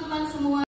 teman-teman semua.